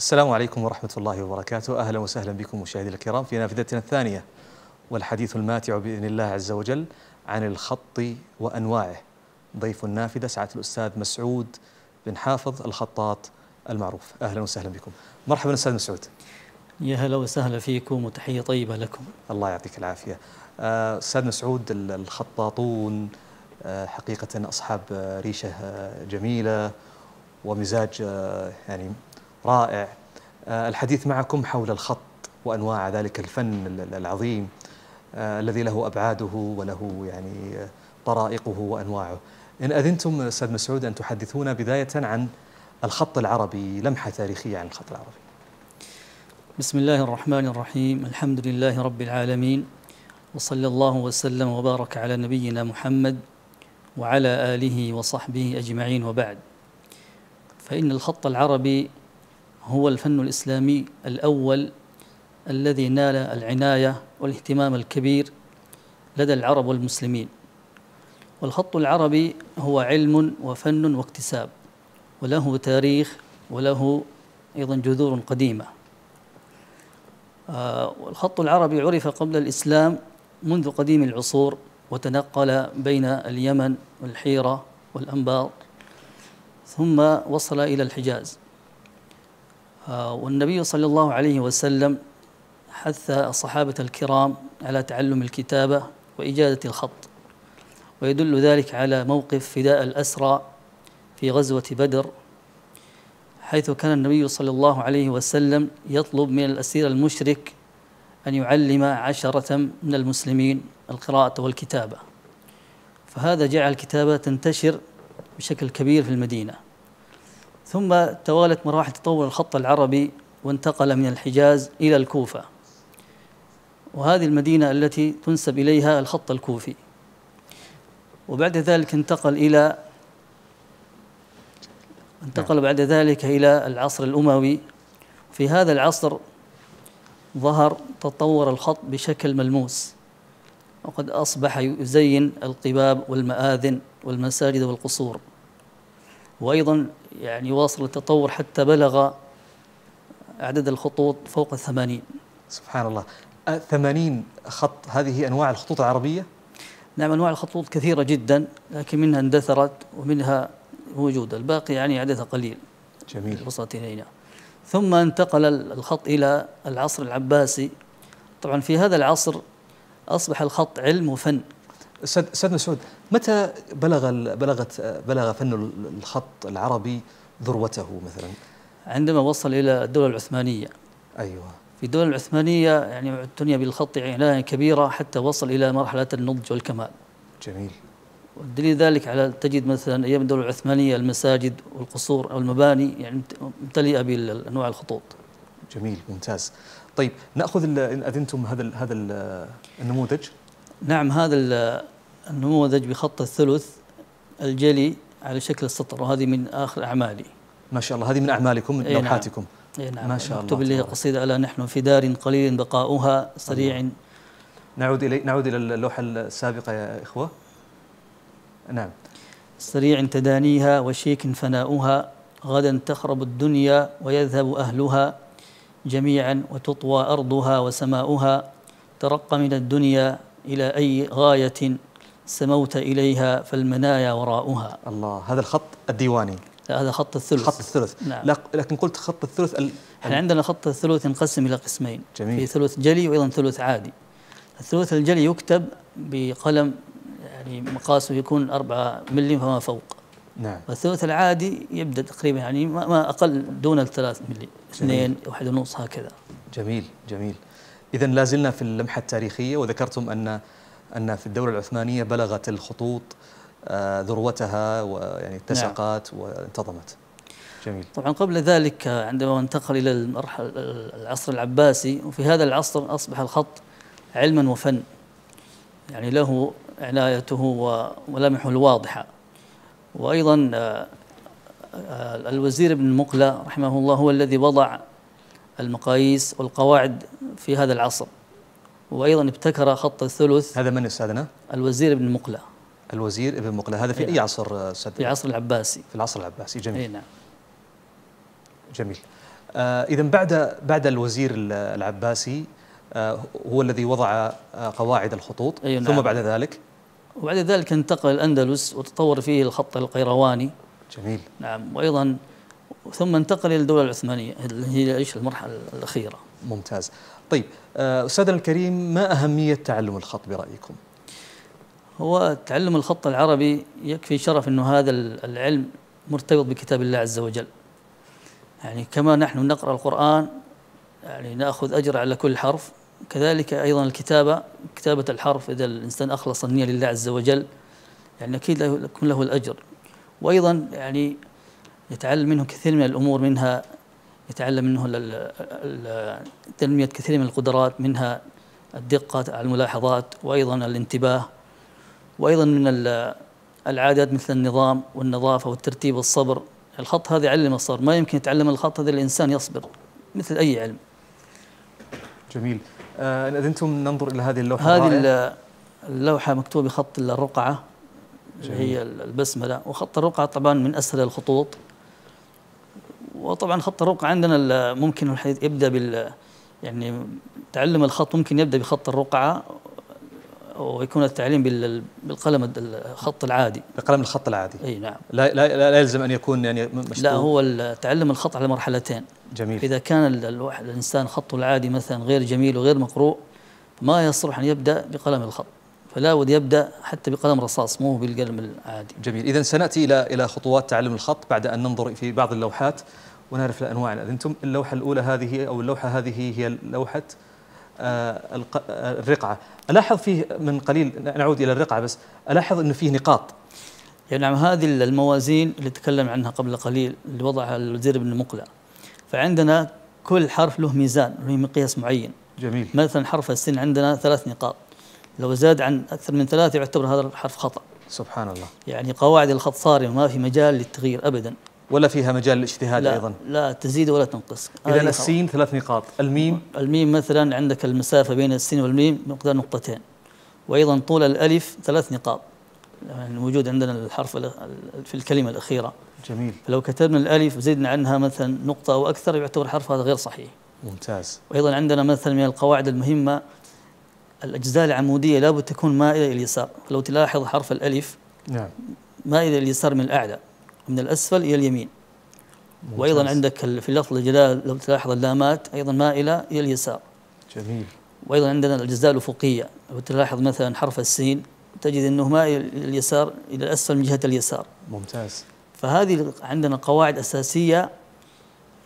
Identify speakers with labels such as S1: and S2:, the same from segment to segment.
S1: السلام عليكم ورحمة الله وبركاته. أهلا وسهلا بكم مشاهدينا الكرام في نافذتنا الثانية والحديث الماتع بإذن الله عز وجل عن الخط وأنواعه. ضيف النافذة سعادة الأستاذ مسعود بن حافظ الخطاط المعروف. أهلا وسهلا بكم. مرحبا أستاذ مسعود.
S2: يا هلا وسهلا فيكم وتحية طيبة لكم.
S1: الله يعطيك العافية. آه، أستاذ مسعود الخطاطون آه، حقيقة أصحاب آه، ريشة جميلة ومزاج يعني رائع. الحديث معكم حول الخط وأنواع ذلك الفن العظيم الذي له أبعاده وله يعني طرائقه وأنواعه. إن أذنتم أستاذ مسعود أن تحدثونا بداية عن الخط العربي لمحة تاريخية عن الخط العربي.
S2: بسم الله الرحمن الرحيم. الحمد لله رب العالمين وصلى الله وسلم وبارك على نبينا محمد وعلى آله وصحبه أجمعين وبعد. فإن الخط العربي هو الفن الإسلامي الأول الذي نال العناية والاهتمام الكبير لدى العرب والمسلمين. والخط العربي هو علم وفن واكتساب وله تاريخ وله أيضا جذور قديمة. آه، والخط العربي عرف قبل الإسلام منذ قديم العصور وتنقل بين اليمن والحيرة والأنباط ثم وصل إلى الحجاز. آه، والنبي صلى الله عليه وسلم حث الصحابة الكرام على تعلم الكتابة وإجادة الخط ويدل ذلك على موقف فداء الأسرى في غزوة بدر حيث كان النبي صلى الله عليه وسلم يطلب من الأسير المشرك أن يعلم عشرة من المسلمين القراءة والكتابة. فهذا جعل الكتابة تنتشر بشكل كبير في المدينة. ثم توالت مراحل تطور الخط العربي وانتقل من الحجاز إلى الكوفة. وهذه المدينة التي تنسب إليها الخط الكوفي. وبعد ذلك انتقل إلى انتقل بعد ذلك إلى العصر الأموي. في هذا العصر ظهر تطور الخط بشكل ملموس. وقد أصبح يزين القباب والمآذن والمساجد والقصور. وأيضا يعني واصل التطور حتى بلغ عدد الخطوط فوق الثمانين.
S1: سبحان الله. ثمانين خط هذه أنواع الخطوط العربية؟
S2: نعم أنواع الخطوط كثيرة جدا لكن منها اندثرت ومنها موجودة. الباقي يعني عددها قليل.
S1: جميل.
S2: وصلت إلينا ثم انتقل الخط إلى العصر العباسي. طبعا في هذا العصر أصبح الخط علم وفن.
S1: أستاذ مسعود متى بلغ بلغت بلغ فن الخط العربي ذروته مثلا
S2: عندما وصل إلى الدولة العثمانية
S1: أيوه
S2: في الدولة العثمانية يعني اعتني بالخط عنايه كبيرة حتى وصل إلى مرحلة النضج والكمال
S1: جميل
S2: والدليل ذلك على تجد مثلا أيام الدولة العثمانية المساجد والقصور أو المباني يعني ممتلئة بانواع الخطوط.
S1: جميل ممتاز. طيب نأخذ إن أذنتم هذا هذا النموذج.
S2: نعم هذا النموذج بخط الثلث الجلي على شكل السطر وهذه من آخر أعمالي.
S1: ما شاء الله هذه من أعمالكم من نعم. لوحاتكم.
S2: إي نعم ما شاء الله. مكتوب لي قصيدة ألا نحن في دار قليل بقاؤها سريع الله.
S1: نعود إلى نعود إلى اللوحة السابقة يا إخوة. نعم
S2: سريع تدانيها وشيك فناؤها غدا تخرب الدنيا ويذهب أهلها جميعا وتطوى أرضها وسماؤها ترق من الدنيا إلى أي غاية سموت إليها فالمنايا وراؤها.
S1: الله هذا الخط الديواني.
S2: لا هذا خط الثلث.
S1: خط الثلث.
S2: نعم.
S1: لكن قلت خط الثلث ال...
S2: إحنا عندنا خط الثلث ينقسم إلى قسمين.
S1: جميل.
S2: في ثلث جلي وأيضا ثلث عادي. الثلث الجلي يكتب بقلم يعني مقاسه يكون 4 ملي فما فوق.
S1: نعم.
S2: والثلث العادي يبدأ تقريبا يعني ما أقل دون الثلاث ملي اثنين واحد ونص هكذا.
S1: جميل جميل. اذا لا زلنا في اللمحة التاريخية وذكرتم ان أن في الدولة العثمانية بلغت الخطوط آه، ذروتها ويعني اتسقت نعم. وانتظمت. جميل.
S2: طبعا قبل ذلك عندما انتقل إلى المرحلة العصر العباسي وفي هذا العصر أصبح الخط علما وفن. يعني له عنايته وملامحه الواضحة. وأيضا آه، آه، الوزير ابن مقلة رحمه الله هو الذي وضع المقاييس والقواعد في هذا العصر. وأيضا ابتكر خط الثلث
S1: هذا من أستاذنا؟
S2: الوزير ابن مقلة.
S1: الوزير ابن مقلة. هذا في أي عصر
S2: أستاذ؟ في العصر العباسي.
S1: في العصر العباسي. جميل.
S2: نعم.
S1: جميل. آه اذا بعد بعد الوزير ال- العباسي آه هو الذي وضع آه قواعد الخطوط.
S2: أي
S1: ثم
S2: نعم.
S1: بعد ذلك؟
S2: وبعد ذلك انتقل الأندلس وتطور فيه الخط القيرواني.
S1: جميل.
S2: نعم. وأيضا ثم انتقل إلى الدولة العثمانية اللي هي إيش المرحلة الأخيرة.
S1: ممتاز. طيب آه أستاذنا الكريم ما أهمية تعلم الخط برأيكم؟
S2: هو تعلم الخط العربي يكفي شرف أنه هذا العلم مرتبط بكتاب الله عز وجل. يعني كما نحن نقرأ القرآن يعني نأخذ أجر على كل حرف. كذلك أيضا الكتابة كتابة الحرف إذا الإنسان أخلص النية لله عز وجل يعني أكيد له- يكون له الأجر. وأيضا يعني يتعلم منه كثير من الأمور منها يتعلم منه تنمية كثير من القدرات منها الدقة على الملاحظات وأيضا الانتباه وأيضا من ال- العادات مثل النظام والنظافة والترتيب والصبر. الخط هذا يعلم الصبر ما يمكن يتعلم الخط هذا الإنسان يصبر مثل أي علم.
S1: جميل. آه إن أذنتم ننظر إلى هذه اللوحة
S2: هذه اللوحة مكتوب بخط الرقعة اللي هي البسملة وخط الرقعة طبعا من أسهل الخطوط. وطبعا خط الرقعة عندنا ممكن الحقيقة يبدأ بال يعني تعلم الخط ممكن يبدأ بخط الرقعة ويكون التعليم بال- بالقلم الخط العادي.
S1: بقلم الخط العادي.
S2: أي نعم.
S1: لا لا لا, يلزم أن يكون يعني مشطوب
S2: لا هو تعلم الخط على مرحلتين.
S1: جميل.
S2: إذا كان ال- الواحد الإنسان خطه العادي مثلا غير جميل وغير مقروء ما يصلح أن يبدأ بقلم الخط. فلا بد يبدأ حتى بقلم رصاص مو بالقلم العادي.
S1: جميل. إذا سنأتي إلى إلى خطوات تعلم الخط بعد أن ننظر في بعض اللوحات. ونعرف الأنواع. إن أذنتم اللوحة الأولى هذه أو اللوحة هذه هي لوحة آه آه، الرقعة. ألاحظ فيه من قليل نعود إلى الرقعة بس. ألاحظ أنه فيه نقاط.
S2: يعني نعم هذه الموازين اللي تكلم عنها قبل قليل اللي وضعها الوزير ابن مقلع فعندنا كل حرف له ميزان له مقياس معين.
S1: جميل.
S2: مثلا حرف السين عندنا ثلاث نقاط. لو زاد عن أكثر من ثلاثة يعتبر هذا الحرف خطأ.
S1: سبحان الله.
S2: يعني قواعد الخط صارمة ما في مجال للتغيير أبدا.
S1: ولا فيها مجال للاجتهاد
S2: لا
S1: أيضا؟
S2: لا تزيد ولا تنقص. هذه
S1: السين ثلاث نقاط. الميم؟
S2: الميم مثلا عندك المسافة بين السين والميم مقدار نقطتين. وأيضا طول الألف ثلاث نقاط. يعني موجود عندنا الحرف ال- ال- في الكلمة الأخيرة.
S1: جميل.
S2: فلو كتبنا الألف وزدنا عنها مثلا نقطة أو أكثر يعتبر الحرف هذا غير صحيح.
S1: ممتاز.
S2: وأيضا عندنا مثلا من القواعد المهمة الأجزاء العمودية لابد تكون مائلة إلى اليسار فلو تلاحظ حرف الألف
S1: نعم.
S2: مائلة إلى اليسار من الأعلى. ومن الأسفل إلى اليمين. وأيضا
S1: ممتاز.
S2: عندك ال- في لفظ الجلال لو تلاحظ اللامات أيضا مائلة إلى اليسار.
S1: جميل.
S2: وأيضا عندنا الاجزاء الأفقية. لو تلاحظ مثلا حرف السين تجد إنه مائل إلى اليسار إلى الأسفل من جهة اليسار.
S1: ممتاز.
S2: فهذه عندنا قواعد أساسية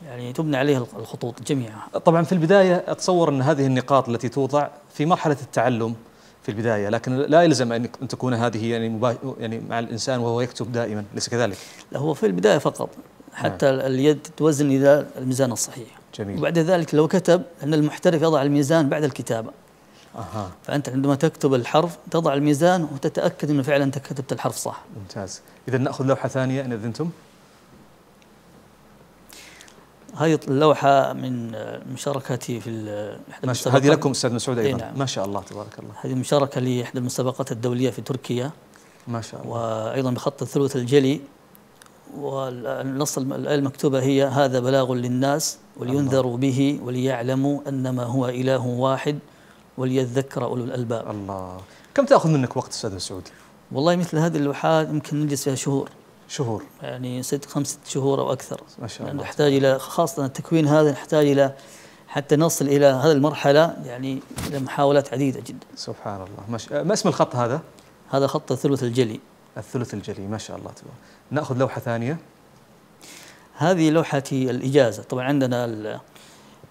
S2: يعني تبنى عليها الخطوط جميعها
S1: طبعا في البداية أتصور أن هذه النقاط التي توضع في مرحلة التعلم في البداية لكن لا يلزم أن تكون هذه يعني مبا... يعني مع الإنسان وهو يكتب دائما أليس كذلك؟
S2: لا هو في البداية فقط. حتى اليد توزن إلى الميزان الصحيح.
S1: جميل.
S2: وبعد ذلك لو كتب أن المحترف يضع الميزان بعد الكتابة.
S1: أها.
S2: فأنت عندما تكتب الحرف تضع الميزان وتتأكد إنه فعلا أنت كتبت الحرف صح.
S1: ممتاز. إذا نأخذ لوحة ثانية إن أذنتم.
S2: هذه اللوحة من مشاركتي في
S1: شاء
S2: المسابقات.
S1: هذه لكم أستاذ مسعود
S2: أي
S1: أيضا
S2: نعم.
S1: ما شاء الله تبارك الله.
S2: هذه مشاركة لإحدى المسابقات الدولية في تركيا.
S1: ما شاء الله.
S2: وأيضا بخط الثلث الجلي. والنص الآية المكتوبة هي هذا بلاغ للناس ولينذروا به وليعلموا أنما هو إله واحد وليذكر أولو الألباب.
S1: الله. كم تأخذ منك وقت أستاذ مسعود؟
S2: والله مثل هذه اللوحات يمكن نجلس فيها شهور.
S1: شهور.
S2: يعني ست خمسة شهور أو أكثر.
S1: ما شاء الله.
S2: نحتاج إلى خاصة التكوين هذا نحتاج إلى حتى نصل إلى هذه المرحلة يعني إلى محاولات عديدة جدا.
S1: سبحان الله. ما, ش... ما اسم الخط هذا؟
S2: هذا خط الثلث الجلي.
S1: الثلث الجلي ما شاء الله تبارك. نأخذ لوحة ثانية.
S2: هذه لوحة الإجازة. طبعا عندنا ال-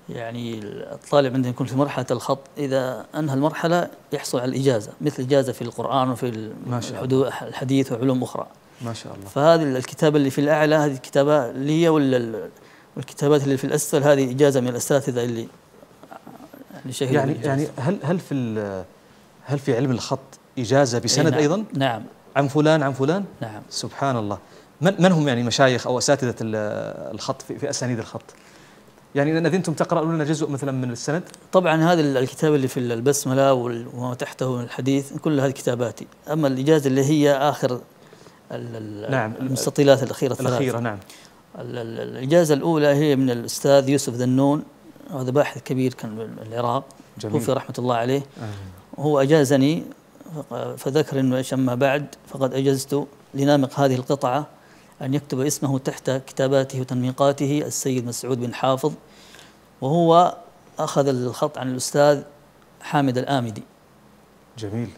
S2: يعني الطالب عندما يكون في مرحلة الخط. إذا أنهى المرحلة يحصل على الإجازة مثل إجازة في القرآن وفي
S1: ما شاء
S2: الحدو- الحديث وعلوم أخرى.
S1: ما شاء الله.
S2: فهذه الكتابة اللي في الأعلى هذه الكتابة اللي هي وال- والكتابات اللي في الأسفل هذه إجازة من الأساتذة اللي يعني
S1: يعني. يعني هل هل في هل في علم الخط
S2: أي
S1: بسند
S2: نعم.
S1: أيضا؟
S2: نعم.
S1: عن فلان عن فلان؟
S2: نعم.
S1: سبحان الله من من هم يعني مشايخ أو أساتذة ال- الخط في, في أسانيد الخط؟ يعني إن أنتم تقرأون لنا جزء مثلا من السند؟
S2: طبعا هذه الكتاب اللي في البسملة وال- وما تحته من الحديث كل هذه كتاباتي. أما الإجازة اللي هي ال-
S1: نعم.
S2: المستطيلات الأخيرة الثلاث.
S1: الأخيرة نعم.
S2: ال- ال- الإجازة الأولى هي من الأستاذ يوسف ذنون. هذا باحث كبير كان بالعراق
S1: جميل.
S2: توفي رحمة الله عليه.
S1: آه.
S2: وهو أجازني فذكر أنه إيش أما بعد فقد أجزت لنامق هذه القطعة أن يكتب اسمه تحت كتاباته وتنميقاته السيد مسعود بن حافظ وهو أخذ الخط عن الأستاذ حامد الآمدي.
S1: جميل.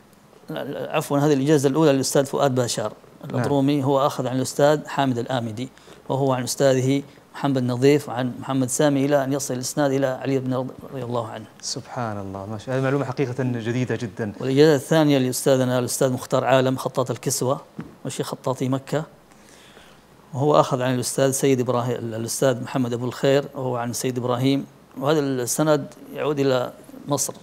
S2: عفوا هذه الإجازة الأولى للأستاذ فؤاد باشار. الأضرومي هو أخذ عن الأستاذ حامد الآمدي وهو عن أستاذه محمد نظيف وعن محمد سامي إلى أن يصل الإسناد إلى علي بن رضي رضي الله عنه.
S1: سبحان الله. ما شاء هذه معلومة حقيقة جديدة جدا.
S2: والإجازة الثانية لأستاذنا الأستاذ مختار عالم خطاط الكسوة وشيخ خطاطي مكة. وهو أخذ عن الأستاذ سيد إبراهيم الأستاذ محمد أبو الخير وهو عن سيد إبراهيم. وهذا السند يعود إلى مصر.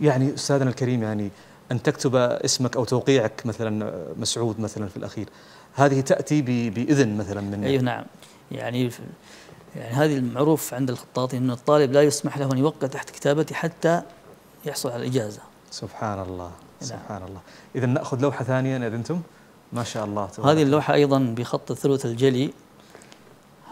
S1: يعني أستاذنا الكريم يعني أن تكتب اسمك أو توقيعك مثلا مسعود مثلا في الأخير. هذه تأتي بإذن مثلا من
S2: أي نعم. يعني يعني هذه المعروف عند الخطاطين أن الطالب لا يسمح له أن يوقع تحت كتابته حتى يحصل على الإجازة.
S1: سبحان الله.
S2: نعم.
S1: سبحان الله. إذا نأخذ لوحة ثانية إن أذنتم. ما شاء الله. تبارك
S2: هذه اللوحة أيضا بخط الثلث الجلي.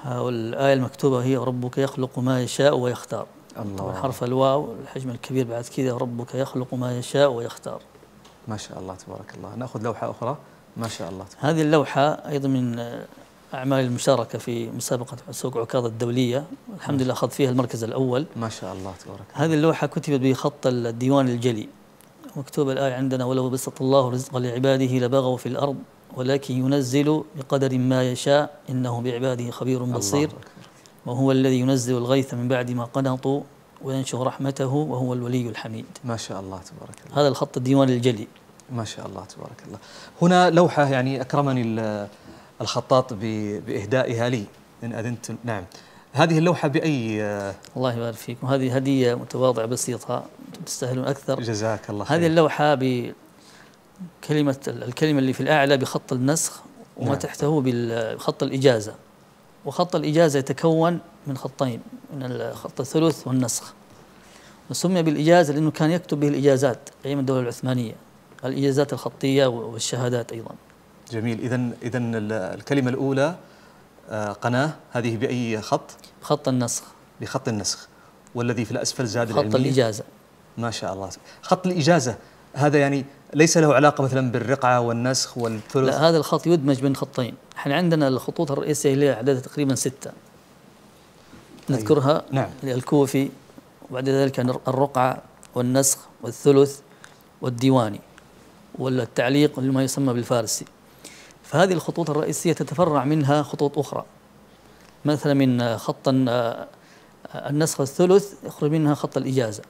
S2: والآية المكتوبة هي ربك يخلق ما يشاء ويختار.
S1: الله.
S2: حرف الواو الحجم الكبير بعد كذا ربك يخلق ما يشاء ويختار.
S1: ما شاء الله تبارك الله. نأخذ لوحة أخرى. ما شاء الله تبارك.
S2: هذه اللوحة أيضا من أعمال المشاركة في مسابقة سوق عكاظ الدولية. الحمد لله أخذ فيها المركز الأول.
S1: ما شاء الله تبارك
S2: هذه اللوحة كتبت بخط الديوان الجلي. مكتوب الآية عندنا ولو بسط الله رزقا لعباده لبغوا في الأرض ولكن ينزل بقدر ما يشاء إنه بعباده خبير بصير. وهو الذي ينزل الغيث من بعد ما قنطوا وينشر رحمته وهو الولي الحميد.
S1: ما شاء الله تبارك الله.
S2: هذا الخط الديوان الجلي.
S1: ما شاء الله تبارك الله. هنا لوحة يعني أكرمني ال- الخطاط بإهدائها لي. إن أذنت نعم. هذه اللوحة بأي
S2: الله يبارك فيكم هذه هدية متواضعة بسيطة تستاهلون أكثر.
S1: جزاك الله خير.
S2: هذه اللوحة بكلمة الكلمة اللي في الأعلى بخط النسخ وما
S1: نعم.
S2: تحته بخط الإجازة. وخط الإجازة يتكون من خطين من الخط الثلث والنسخ. وسمي بالإجازة لأنه كان يكتب به الإجازات أيام الدولة العثمانية الإجازات الخطية والشهادات أيضا.
S1: جميل. إذا إذا ال- الكلمة الأولى آه، قناة هذه بأي خط؟
S2: خط النسخ.
S1: بخط النسخ. والذي في الأسفل زاد
S2: خط الإجازة.
S1: ما شاء الله. خط الإجازة هذا يعني ليس له علاقة مثلا بالرقعة والنسخ والثلث
S2: لا هذا الخط يدمج بين خطين إحنا عندنا الخطوط الرئيسية اللي عددها تقريبا ستة. نذكرها
S1: نعم.
S2: الكوفي وبعد ذلك الرقعة والنسخ والثلث والديواني والتعليق اللي ما يسمى بالفارسي. فهذه الخطوط الرئيسية تتفرع منها خطوط أخرى. مثلا من خط الن- النسخ والثلث يخرج منها خط الإجازة.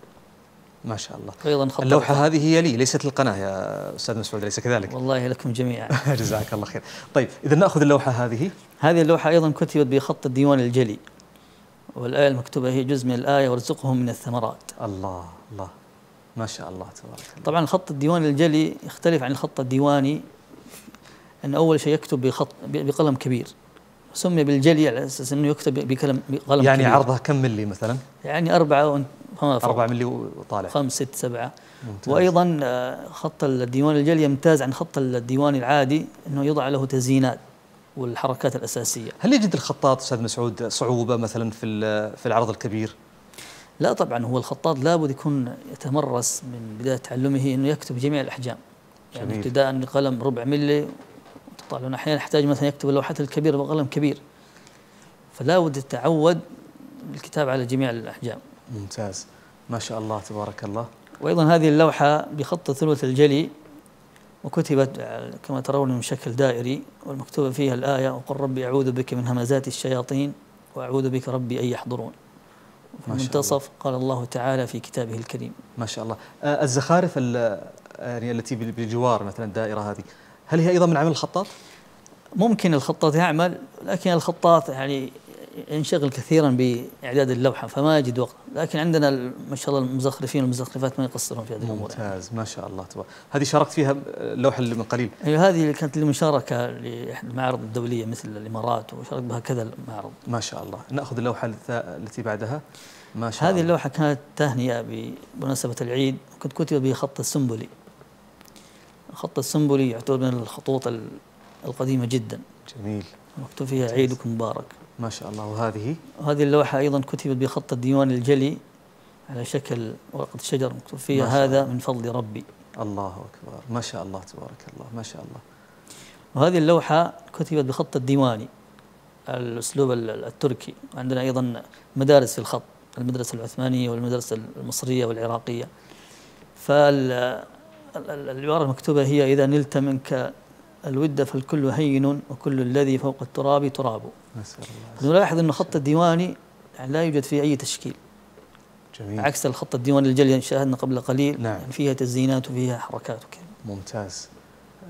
S1: ما شاء الله.
S2: وأيضا خط
S1: اللوحة
S2: الرقعة.
S1: هذه هي لي ليست للقناة يا أستاذ مسعود أليس كذلك؟
S2: والله لكم جميعا.
S1: جزاك الله خير. طيب إذا نأخذ اللوحة هذه.
S2: هذه اللوحة أيضا كتبت بخط الديوان الجلي والآية المكتوبة هي جزء من الآية وارزقهم من الثمرات.
S1: الله الله. ما شاء الله تبارك الله.
S2: طبعا خط الديوان الجلي يختلف عن الخط الديواني أن أول شيء يكتب بخط بقلم كبير. سمي بالجلي على أساس أنه يكتب بقلم بقلم
S1: يعني
S2: كبير.
S1: عرضها كم ملي مثلا؟
S2: يعني أربعة وأن- فما فوق.
S1: 4 ملي وطالع.
S2: خمس ست سبعة.
S1: ممتاز.
S2: وأيضا آه، خط الديوان الجلي يمتاز عن خط الديوان العادي أنه يضع له تزيينات والحركات الأساسية.
S1: هل يجد الخطاط أستاذ مسعود صعوبة مثلا في في العرض الكبير؟
S2: لا طبعا هو الخطاط لابد يكون يتمرس من بداية تعلمه أنه يكتب جميع الأحجام. يعني
S1: جميل.
S2: ابتداء من قلم ربع ملي وتطلع أحيانا يحتاج مثلا يكتب اللوحات الكبيرة بقلم كبير. فلا بد يتعود الكتاب على جميع الأحجام.
S1: ممتاز. ما شاء الله تبارك الله.
S2: وأيضا هذه اللوحة بخط ثلث الجلي وكتبت كما ترون من شكل دائري والمكتوبة فيها الآية وقل ربي أعوذ بك من همزات الشياطين وأعوذ بك ربي أن يحضرون. في المنتصف قال الله تعالى في كتابه الكريم.
S1: ما شاء الله. آه، الزخارف ال- يعني التي بال- بالجوار مثلا الدائرة هذه هل هي أيضا من عمل الخطاط؟
S2: ممكن الخطاط يعمل لكن الخطاط يعني ينشغل كثيرا بإعداد اللوحة فما يجد وقت. لكن عندنا ما شاء الله المزخرفين والمزخرفات ما يقصرون في هذه الأمور يعني.
S1: ممتاز ما شاء الله تبارك. هذه شاركت فيها اللوحة اللي من قليل.
S2: أيوة هذه كانت لمشاركة لإحدى المعارض الدولية مثل الإمارات وشارك بها كذا المعرض
S1: ما شاء الله. نأخذ اللوحة الث- التي بعدها. ما شاء
S2: هذه
S1: الله.
S2: اللوحة كانت تهنئة بمناسبة العيد وكنت كتب بخط السنبلي. خط السنبلي يعتبر من الخطوط ال- القديمة جدا.
S1: جميل.
S2: مكتوب فيها عيدكم مبارك.
S1: ما شاء الله. وهذه
S2: وهذه اللوحة أيضا كتبت بخط الديوان الجلي على شكل ورقة شجر مكتوب فيها هذا من فضل ربي.
S1: الله أكبر. ما شاء الله تبارك الله. ما شاء الله.
S2: وهذه اللوحة كتبت بخط الديواني الأسلوب ال- التركي. عندنا أيضا مدارس في الخط المدرسة العثمانية والمدرسة المصرية والعراقية. فالعبارة المكتوبة هي إذا نلت منك الود فالكل هين وكل الذي فوق التراب تراب.
S1: الله
S2: نلاحظ أن خط الديواني يعني لا يوجد فيه أي تشكيل.
S1: جميل.
S2: عكس الخط الديواني الجلي شاهدنا قبل قليل
S1: نعم.
S2: يعني فيها تزيينات وفيها حركات وكذا.
S1: ممتاز.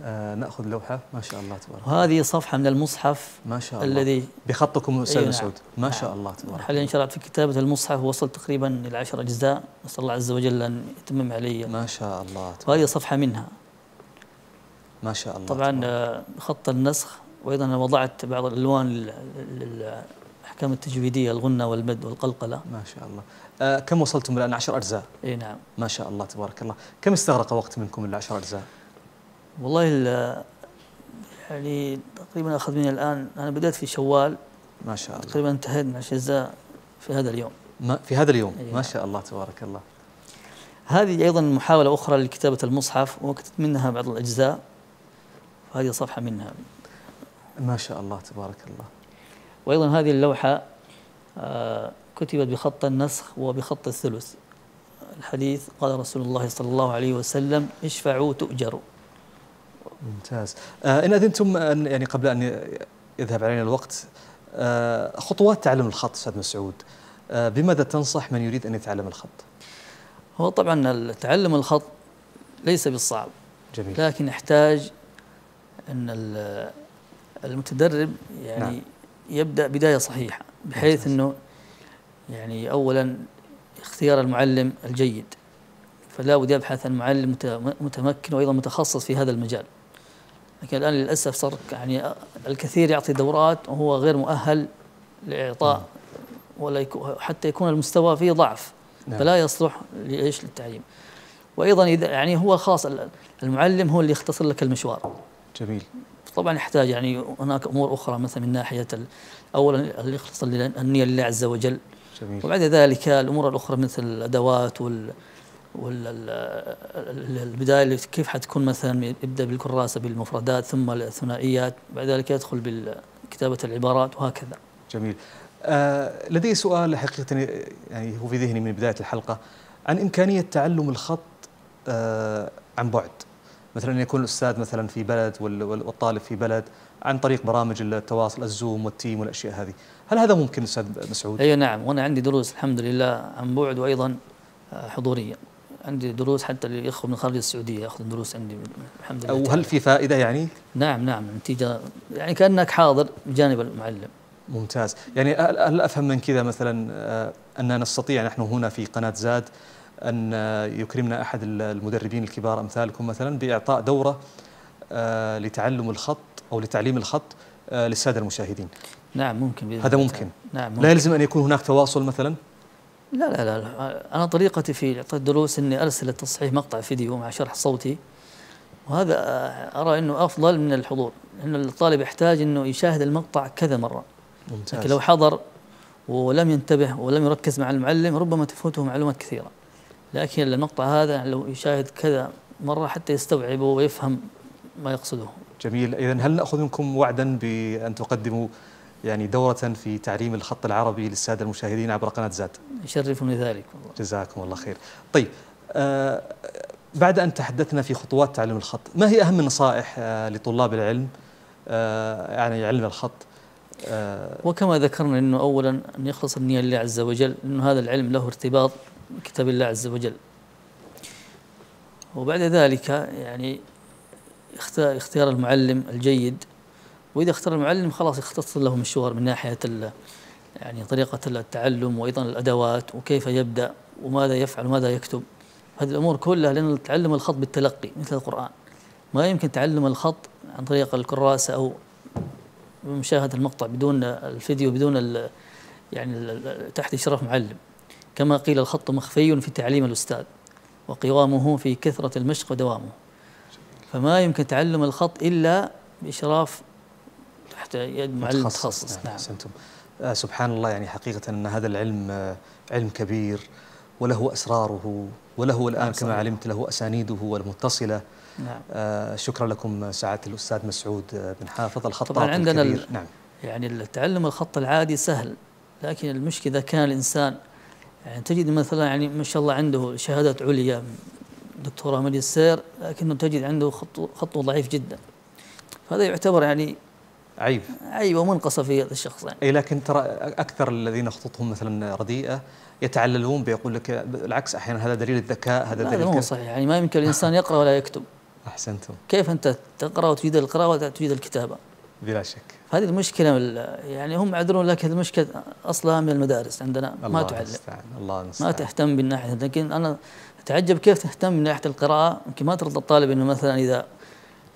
S1: آه نأخذ لوحة. ما شاء الله تبارك
S2: وهذه صفحة من المصحف
S1: ما شاء الله.
S2: الذي
S1: بخطكم أستاذ
S2: أي نعم.
S1: مسعود. ما
S2: نعم.
S1: شاء الله تبارك
S2: حاليا شرعت في كتابة المصحف ووصلت تقريبا إلى عشر أجزاء. نسأل الله عز وجل أن يتمم علي.
S1: ما شاء الله تبارك
S2: وهذه صفحة منها.
S1: ما شاء الله.
S2: طبعا. آه، خط النسخ وأيضا أنا وضعت بعض الألوان لل- للأحكام التجويدية الغنة والمد والقلقلة.
S1: ما شاء الله. آه كم وصلتم الآن؟ 10 أجزاء.
S2: أي نعم.
S1: ما شاء الله تبارك الله. كم استغرق وقت منكم العشر أجزاء؟
S2: والله ال- يعني تقريبا أخذ مني الآن أنا بدأت في شوال.
S1: ما شاء الله.
S2: تقريبا انتهيت من عشر أجزاء في هذا اليوم.
S1: ما في هذا اليوم.
S2: أي
S1: ما
S2: نعم.
S1: شاء الله تبارك الله.
S2: هذه أيضا محاولة أخرى لكتابة المصحف وكتبت منها بعض الأجزاء. وهذه صفحة منها.
S1: ما شاء الله تبارك الله.
S2: وأيضا هذه اللوحة آه، كتبت بخط النسخ وبخط الثلث. الحديث قال رسول الله صلى الله عليه وسلم اشفعوا تؤجروا.
S1: ممتاز. آه إن أذنتم أن يعني قبل أن يذهب علينا الوقت آه خطوات تعلم الخط أستاذ مسعود. بماذا تنصح من يريد أن يتعلم الخط؟
S2: هو طبعا تعلم الخط ليس بالصعب
S1: جميل.
S2: لكن يحتاج ال- المتدرب يعني
S1: نعم.
S2: يبدأ بداية صحيحة بحيث
S1: ممتاز.
S2: أنه يعني أولا اختيار المعلم الجيد فلا بد يبحث عن معلم مت- متمكن وأيضا متخصص في هذا المجال لكن الآن للأسف صار يعني الكثير يعطي دورات وهو غير مؤهل لإعطاء ولا يكو حتى يكون المستوى فيه ضعف
S1: نعم.
S2: فلا يصلح لإيش للتعليم وأيضا إذا يعني هو خاص المعلم هو اللي يختصر لك المشوار
S1: جميل.
S2: طبعا يحتاج يعني هناك أمور أخرى مثلا من ناحية اولا اللي يخلص النية لله عز وجل.
S1: جميل.
S2: وبعد ذلك الأمور الأخرى مثل الأدوات وال وال ال- ال- البداية اللي كيف حتكون مثلا يبدأ بالكراسة بالمفردات ثم الثنائيات بعد ذلك يدخل بكتابه العبارات وهكذا.
S1: جميل. آه لدي سؤال حقيقة يعني هو في ذهني من بداية الحلقة. عن إمكانية تعلم الخط آه عن بعد. مثلا يكون الأستاذ مثلا في بلد وال- وال- والطالب في بلد عن طريق برامج التواصل الزوم والتيم والأشياء هذه هل هذا ممكن أستاذ مسعود؟
S2: اي نعم وأنا عندي دروس الحمد لله عن بعد وأيضا آه، حضوريا عندي دروس حتى اللي يخرج من خارج السعودية ياخذ دروس عندي الحمد لله
S1: أو
S2: تعالى.
S1: هل في فائدة يعني؟
S2: نعم نعم نتيجة يعني كأنك حاضر بجانب المعلم
S1: ممتاز يعني هل أفهم من كذا مثلا آه، أن نستطيع نحن هنا في قناة زاد أن يكرمنا أحد المدربين الكبار أمثالكم مثلا بإعطاء دورة آه، لتعلم الخط أو لتعليم الخط آه، للسادة المشاهدين
S2: نعم ممكن بإذن
S1: هذا ممكن.
S2: نعم ممكن.
S1: لا يلزم أن يكون هناك تواصل مثلا
S2: لا لا لا, لا. أنا طريقتي في إعطاء الدروس إني أرسل التصحيح مقطع فيديو مع شرح صوتي وهذا آه، أرى إنه أفضل من الحضور لأن الطالب يحتاج إنه يشاهد المقطع كذا مرة
S1: ممتاز
S2: لكن لو حضر ولم ينتبه ولم يركز مع المعلم ربما تفوته معلومات كثيرة لكن المقطع هذا لو يشاهد كذا مرة حتى يستوعبه ويفهم ما يقصده.
S1: جميل. إذا هل نأخذ منكم وعدا بأن تقدموا يعني دورة في تعليم الخط العربي للسادة المشاهدين عبر قناة زاد؟
S2: يشرفني ذلك والله.
S1: جزاكم الله خير. طيب آه بعد أن تحدثنا في خطوات تعلم الخط ما هي أهم النصائح آه لطلاب العلم؟ آه يعني علم الخط؟ آه
S2: وكما ذكرنا إنه اولا أن يخلص النية لله عز وجل إنه هذا العلم له ارتباط بكتاب الله عز وجل. وبعد ذلك يعني اختيار المعلم الجيد وإذا اختار المعلم خلاص يختصر له مشوار من ناحية يعني طريقة التعلم وأيضا الأدوات وكيف يبدأ وماذا يفعل وماذا يكتب. هذه الأمور كلها لأن تعلم الخط بالتلقي مثل القرآن. ما يمكن تعلم الخط عن طريق الكراسة أو بمشاهدة المقطع بدون الفيديو بدون يعني تحت إشراف معلم كما قيل الخط مخفي في تعليم الأستاذ وقوامه في كثرة المشق ودوامه. فما يمكن تعلم الخط إلا بإشراف تحت يد معلم متخصص.
S1: نعم, نعم. أحسنتم. آه سبحان الله يعني حقيقة أن هذا العلم آه علم كبير وله أسراره وله الآن كما علمت له أسانيده المتصلة نعم. آه شكرا لكم سعادة الأستاذ مسعود بن حافظ. الخطاط طبعا عندنا الكبير
S2: نعم. يعني التعلم الخط العادي سهل لكن المشكلة إذا كان الإنسان يعني تجد مثلا يعني ما شاء الله عنده شهادات عليا دكتوراه ماجستير لكنه تجد عنده خط خطه ضعيف جدا. فهذا يعتبر يعني
S1: عيب.
S2: عيب ومنقصه في هذا الشخص يعني.
S1: اي لكن ترى أكثر الذين خطوطهم مثلا رديئة يتعللون بيقول لك بالعكس أحيانا هذا دليل الذكاء هذا دليل
S2: هذا مو صحيح يعني ما يمكن الإنسان يقرأ ولا يكتب.
S1: أحسنتم.
S2: كيف أنت تقرأ وتجيد القراءة ولا تجيد الكتابة؟
S1: بلا شك.
S2: هذه المشكلة يعني هم يعذرون لك هذه المشكلة أصلها من المدارس عندنا ما تعلم.
S1: الله المستعان
S2: ما تهتم بالناحية. لكن أنا أتعجب كيف تهتم من ناحية القراءة. يمكن ما ترضى الطالب إنه مثلا إذا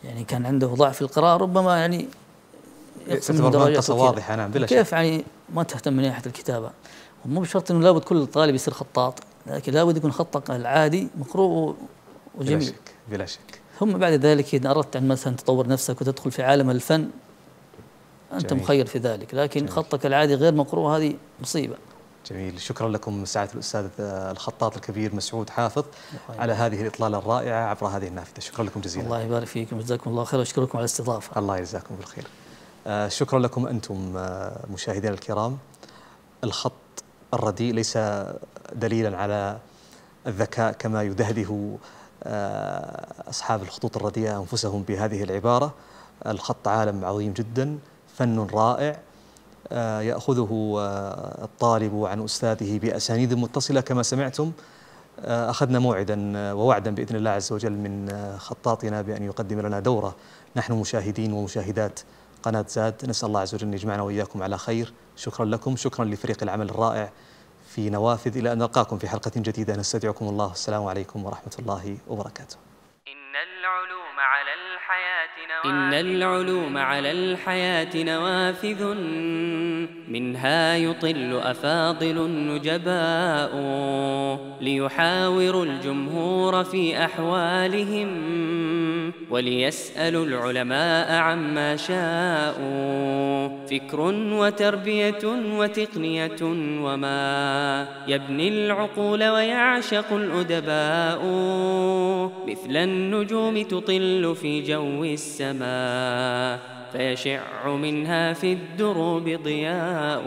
S2: يعني كان عنده ضعف في القراءة ربما يعني
S1: يقسم درجات واضحة نعم بلا
S2: شك. كيف يعني ما تهتم من ناحية الكتابة؟ ومو بشرط إنه لابد كل طالب يصير خطاط لكن لابد يكون خطك العادي مقروء وجميل.
S1: بلا شك بلا شك.
S2: ثم بعد ذلك إذا أردت أن مثلا تطور نفسك وتدخل في عالم الفن أنت جميل. مخير في ذلك لكن جميل. خطك العادي غير مقروء هذه مصيبة.
S1: جميل. شكرا لكم سعادة الأستاذ الخطاط الكبير مسعود حافظ على هذه الإطلالة الرائعة عبر هذه النافذة. شكرا لكم جزيلا.
S2: الله يبارك فيكم وجزاكم الله خير وأشكركم على الاستضافة.
S1: الله يجزاكم بالخير. آه شكرا لكم أنتم آه مشاهدينا الكرام. الخط الرديء ليس دليلا على الذكاء كما يدهده آه أصحاب الخطوط الرديئة أنفسهم بهذه العبارة. الخط عالم عظيم جدا. فن رائع آه، يأخذه آه، الطالب عن أستاذه بأسانيد متصلة كما سمعتم. آه، أخذنا موعدا ووعدا بإذن الله عز وجل من خطاطنا بأن يقدم لنا دورة نحن مشاهدين ومشاهدات قناة زاد. نسأل الله عز وجل أن يجمعنا وإياكم على خير. شكرا لكم. شكرا لفريق العمل الرائع في نوافذ. إلى أن نلقاكم في حلقة جديدة. نستودعكم الله. السلام عليكم ورحمة الله وبركاته
S3: إن العلوم على الحياة نوافذ إن العلوم على الحياة نوافذ. منها يطل أفاضل النجباء ليحاوروا الجمهور في أحوالهم وليسألوا العلماء عما شاءوا. فكر وتربية وتقنية وما يبني العقول ويعشق الأدباء. مثل النجوم تطل في جو السماء فيشع منها في الدروب ضياء.